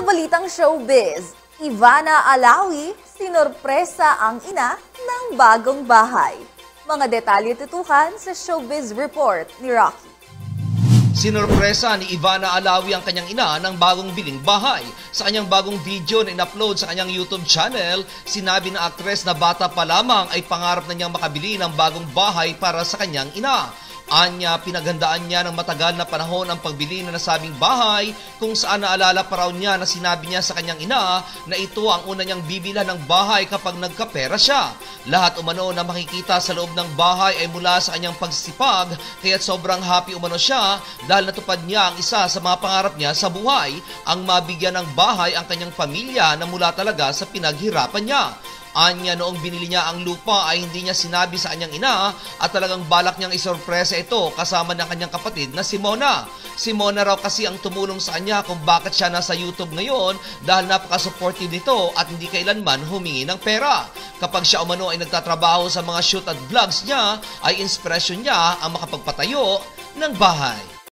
Sa balitang showbiz, Ivana Alawi, sinorpresa ang ina ng bagong bahay. Mga detalye tutukan sa showbiz report ni Rocky. Sinorpresa ni Ivana Alawi ang kanyang ina ng bagong biling bahay. Sa kanyang bagong video na in-upload sa kanyang YouTube channel, sinabi ng aktres na bata pa lamang ay pangarap na niyang makabili ng bagong bahay para sa kanyang ina. Anya, pinaghandaan niya ng matagal na panahon ang pagbili na nasabing bahay kung saan naalala pa raw niya na sinabi niya sa kanyang ina na ito ang una niyang bibilan ng bahay kapag nagkapera siya. Lahat umano na makikita sa loob ng bahay ay mula sa kanyang pagsisipag kaya sobrang happy umano siya dahil natupad niya ang isa sa mga pangarap niya sa buhay, ang mabigyan ng bahay ang kanyang pamilya na mula talaga sa pinaghirapan niya. Anya noong binili niya ang lupa ay hindi niya sinabi sa kanyang ina at talagang balak niyang isorpresa ito kasama ng kanyang kapatid na si Mona. Si Mona raw kasi ang tumulong sa kanya kung bakit siya nasa YouTube ngayon dahil napaka-supportive nito at hindi kailanman humingi ng pera. Kapag siya umano ay nagtatrabaho sa mga shoot at vlogs niya ay inspirasyon niya ang makapagpatayo ng bahay.